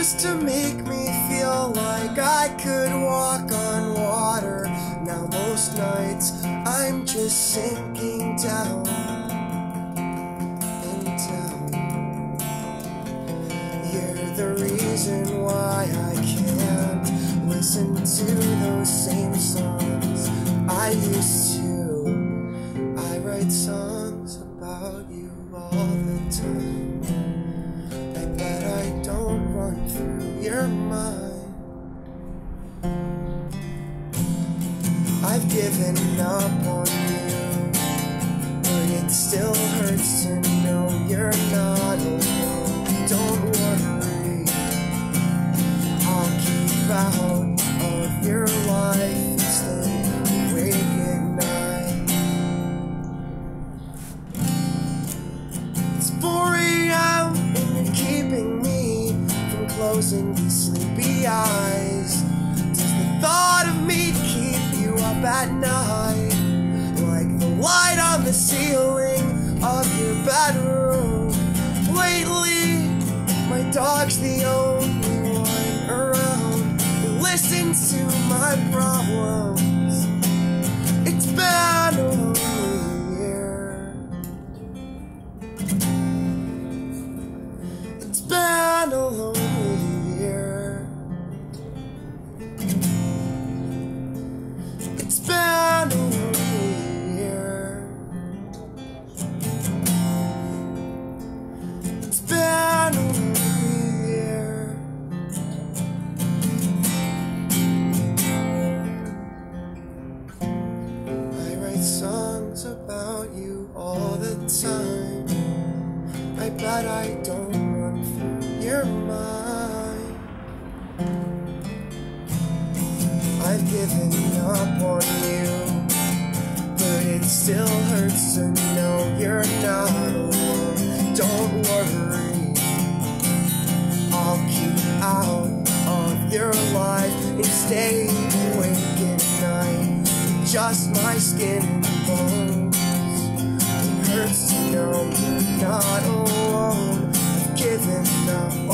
used to make me feel like I could walk on water. Now, most nights, I'm just sinking down and down. You're the reason why I can't listen to those same songs I used to. I write songs about you all the time. I've given up on you, but it still hurts to know you're not alone. Don't worry, I'll keep out of your life stay awake at night. It's 4 a.m. and keeping me from closing the ceiling of your bedroom. Lately, my dog's the only one around who listens to my problems. About you all the time. I bet I don't run through your mind. I've given up on you, but it still hurts to know you're not alone. Don't worry, I'll keep out of your life and stay awake at night. Just my skin and bones know you're not alone. I've given up.